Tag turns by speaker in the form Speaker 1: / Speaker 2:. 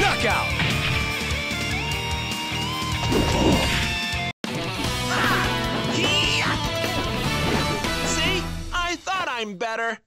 Speaker 1: Knockout!
Speaker 2: See? I thought I'm better.